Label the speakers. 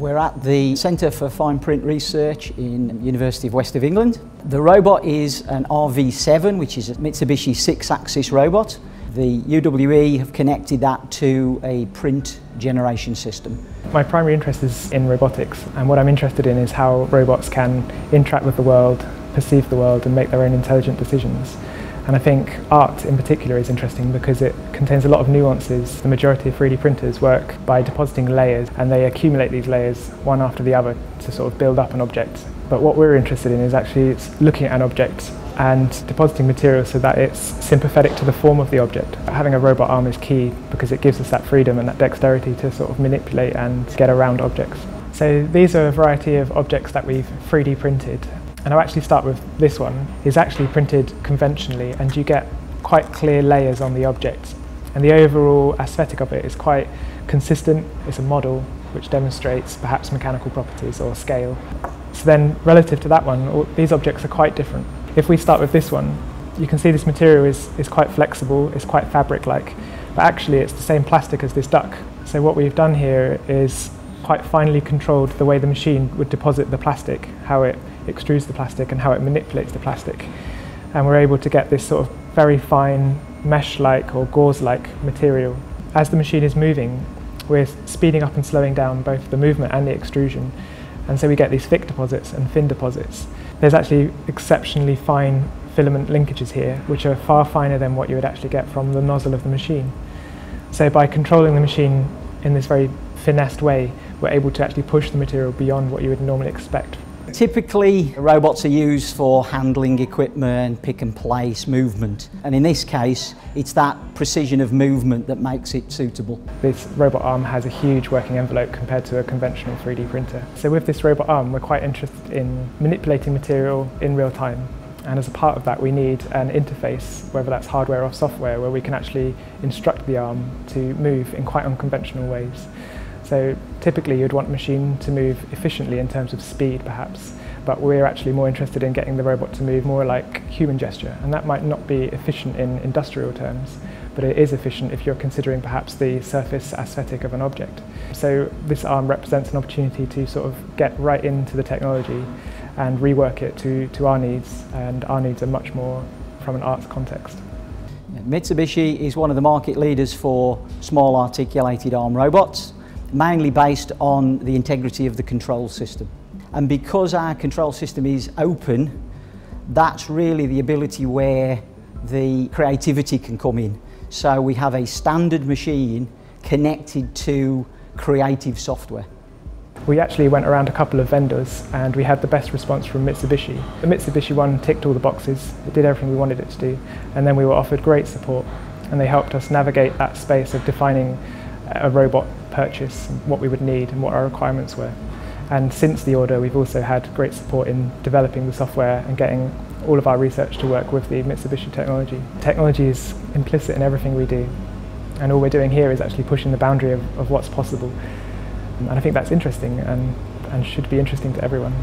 Speaker 1: We're at the Centre for Fine Print Research in University of West of England. The robot is an RV7, which is a Mitsubishi six-axis robot. The UWE have connected that to a print generation system.
Speaker 2: My primary interest is in robotics and what I'm interested in is how robots can interact with the world, perceive the world and make their own intelligent decisions. And I think art in particular is interesting because it contains a lot of nuances. The majority of 3D printers work by depositing layers and they accumulate these layers one after the other to sort of build up an object. But what we're interested in is actually looking at an object and depositing material so that it's sympathetic to the form of the object. Having a robot arm is key because it gives us that freedom and that dexterity to sort of manipulate and get around objects. So these are a variety of objects that we've 3D printed and I'll actually start with this one, is actually printed conventionally and you get quite clear layers on the object. And the overall aesthetic of it is quite consistent. It's a model which demonstrates perhaps mechanical properties or scale. So then relative to that one, these objects are quite different. If we start with this one, you can see this material is, is quite flexible, it's quite fabric-like, but actually it's the same plastic as this duck. So what we've done here is quite finely controlled the way the machine would deposit the plastic, how it extrudes the plastic and how it manipulates the plastic. And we're able to get this sort of very fine mesh-like or gauze-like material. As the machine is moving, we're speeding up and slowing down both the movement and the extrusion. And so we get these thick deposits and thin deposits. There's actually exceptionally fine filament linkages here, which are far finer than what you would actually get from the nozzle of the machine. So by controlling the machine in this very finessed way, we're able to actually push the material beyond what you would normally expect
Speaker 1: Typically, robots are used for handling equipment, pick and place, movement. And in this case, it's that precision of movement that makes it suitable.
Speaker 2: This robot arm has a huge working envelope compared to a conventional 3D printer. So with this robot arm, we're quite interested in manipulating material in real time. And as a part of that, we need an interface, whether that's hardware or software, where we can actually instruct the arm to move in quite unconventional ways. So typically you'd want a machine to move efficiently in terms of speed perhaps, but we're actually more interested in getting the robot to move more like human gesture. And that might not be efficient in industrial terms, but it is efficient if you're considering perhaps the surface aesthetic of an object. So this arm represents an opportunity to sort of get right into the technology and rework it to, to our needs, and our needs are much more from an arts context.
Speaker 1: Mitsubishi is one of the market leaders for small articulated arm robots mainly based on the integrity of the control system. And because our control system is open, that's really the ability where the creativity can come in. So we have a standard machine connected to creative software.
Speaker 2: We actually went around a couple of vendors and we had the best response from Mitsubishi. The Mitsubishi one ticked all the boxes, it did everything we wanted it to do, and then we were offered great support and they helped us navigate that space of defining a robot purchase, what we would need and what our requirements were. And since the order, we've also had great support in developing the software and getting all of our research to work with the Mitsubishi technology. Technology is implicit in everything we do, and all we're doing here is actually pushing the boundary of, of what's possible. And I think that's interesting and, and should be interesting to everyone.